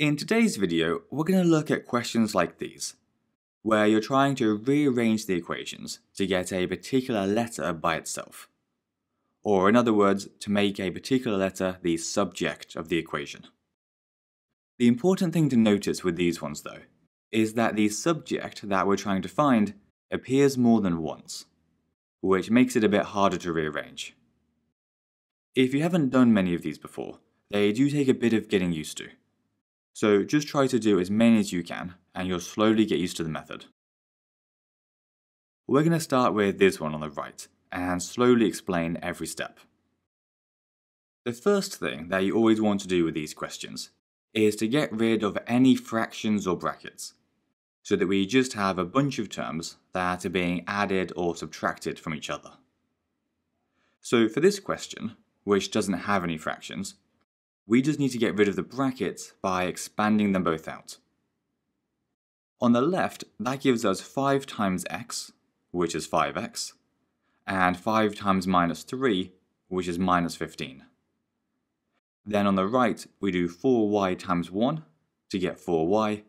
In today's video, we're going to look at questions like these, where you're trying to rearrange the equations to get a particular letter by itself. Or in other words, to make a particular letter the subject of the equation. The important thing to notice with these ones though, is that the subject that we're trying to find appears more than once, which makes it a bit harder to rearrange. If you haven't done many of these before, they do take a bit of getting used to. So just try to do as many as you can, and you'll slowly get used to the method. We're going to start with this one on the right, and slowly explain every step. The first thing that you always want to do with these questions is to get rid of any fractions or brackets, so that we just have a bunch of terms that are being added or subtracted from each other. So for this question, which doesn't have any fractions, we just need to get rid of the brackets by expanding them both out. On the left, that gives us 5 times x, which is 5x, and 5 times minus 3, which is minus 15. Then on the right, we do 4y times 1 to get 4y,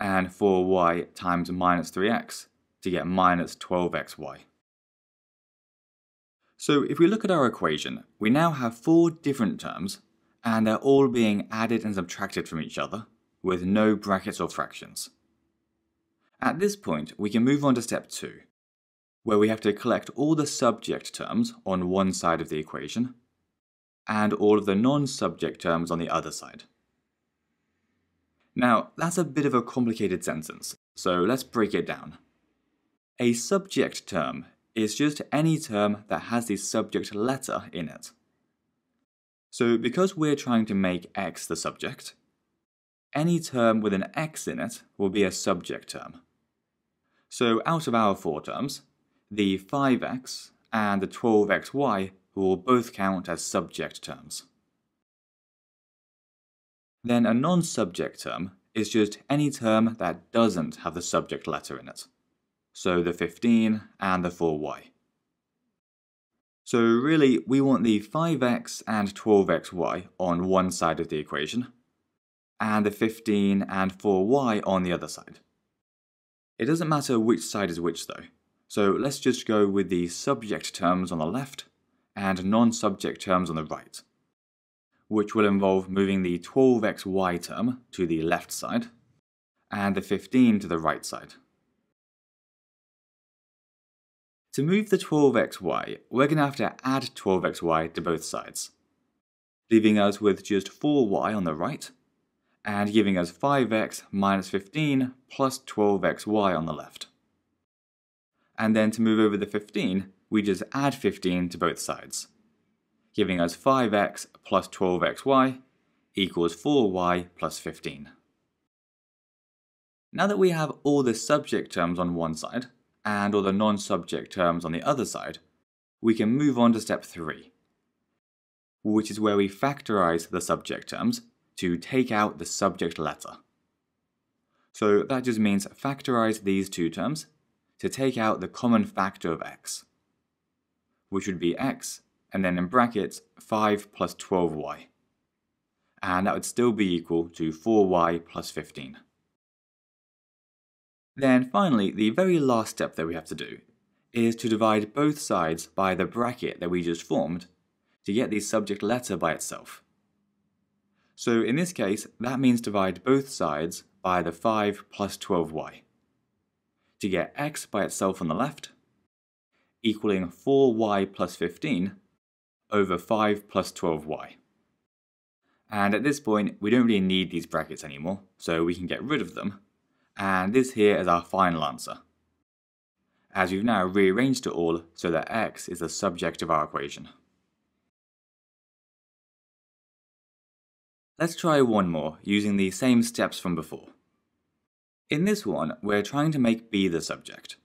and 4y times minus 3x to get minus 12xy. So if we look at our equation, we now have four different terms, and they're all being added and subtracted from each other, with no brackets or fractions. At this point, we can move on to step 2, where we have to collect all the subject terms on one side of the equation, and all of the non-subject terms on the other side. Now, that's a bit of a complicated sentence, so let's break it down. A subject term is just any term that has the subject letter in it. So because we're trying to make x the subject, any term with an x in it will be a subject term. So out of our four terms, the 5x and the 12xy will both count as subject terms. Then a non-subject term is just any term that doesn't have the subject letter in it. So the 15 and the 4y. So really, we want the 5x and 12xy on one side of the equation, and the 15 and 4y on the other side. It doesn't matter which side is which though, so let's just go with the subject terms on the left and non-subject terms on the right, which will involve moving the 12xy term to the left side and the 15 to the right side. To move the 12xy, we're going to have to add 12xy to both sides, leaving us with just 4y on the right, and giving us 5x minus 15 plus 12xy on the left. And then to move over the 15, we just add 15 to both sides, giving us 5x plus 12xy equals 4y plus 15. Now that we have all the subject terms on one side, and all the non-subject terms on the other side, we can move on to step 3, which is where we factorize the subject terms to take out the subject letter. So that just means factorize these two terms to take out the common factor of x which would be x, and then in brackets 5 plus 12y. And that would still be equal to 4y plus 15. Then finally, the very last step that we have to do is to divide both sides by the bracket that we just formed to get the subject letter by itself. So in this case, that means divide both sides by the 5 plus 12y. To get x by itself on the left, equaling 4y plus 15 over 5 plus 12y. And at this point, we don't really need these brackets anymore, so we can get rid of them. And this here is our final answer. As we've now rearranged it all so that x is the subject of our equation. Let's try one more using the same steps from before. In this one, we're trying to make b the subject.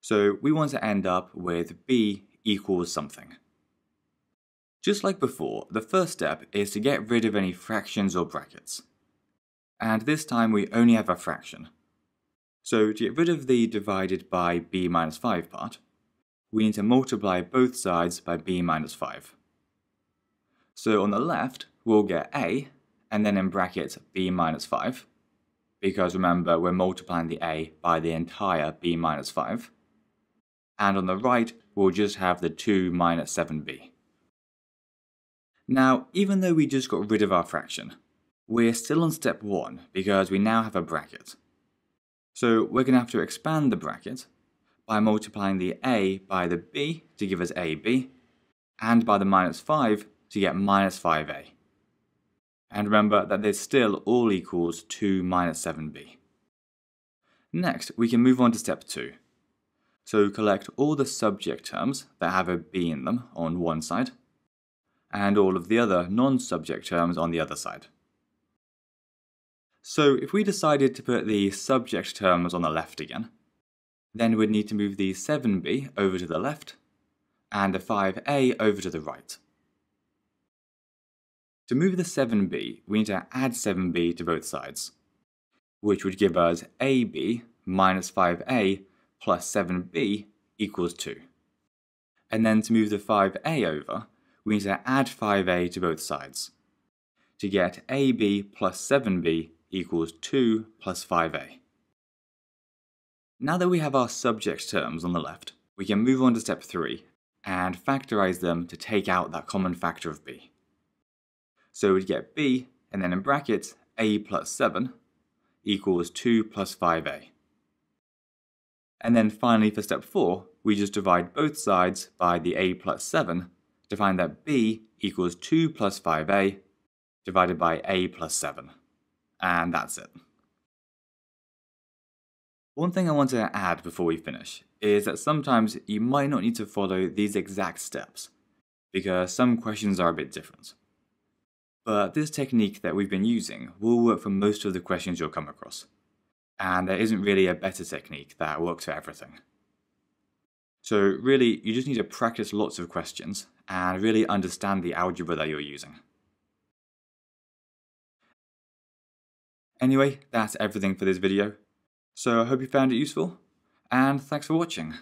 So we want to end up with b equals something. Just like before, the first step is to get rid of any fractions or brackets. And this time we only have a fraction. So to get rid of the divided by b minus 5 part, we need to multiply both sides by b minus 5. So on the left, we'll get a, and then in brackets b minus 5, because remember we're multiplying the a by the entire b minus 5. And on the right, we'll just have the 2 minus 7b. Now, even though we just got rid of our fraction, we're still on step 1 because we now have a bracket. So we're going to have to expand the bracket by multiplying the a by the b to give us ab, and by the minus 5 to get minus 5a. And remember that this still all equals 2 minus 7b. Next, we can move on to step 2. So collect all the subject terms that have a b in them on one side, and all of the other non-subject terms on the other side. So if we decided to put the subject terms on the left again, then we'd need to move the 7b over to the left and the 5a over to the right. To move the 7b, we need to add 7b to both sides, which would give us ab minus 5a plus 7b equals 2. And then to move the 5a over, we need to add 5a to both sides, to get ab plus 7b equals 2 plus 5a. Now that we have our subject terms on the left, we can move on to step 3 and factorize them to take out that common factor of b. So we'd get b, and then in brackets, a plus 7 equals 2 plus 5a. And then finally for step 4, we just divide both sides by the a plus 7 to find that b equals 2 plus 5a divided by a plus 7. And that's it. One thing I want to add before we finish is that sometimes you might not need to follow these exact steps, because some questions are a bit different. But this technique that we've been using will work for most of the questions you'll come across, and there isn't really a better technique that works for everything. So really, you just need to practice lots of questions and really understand the algebra that you're using. Anyway, that's everything for this video. So I hope you found it useful, and thanks for watching.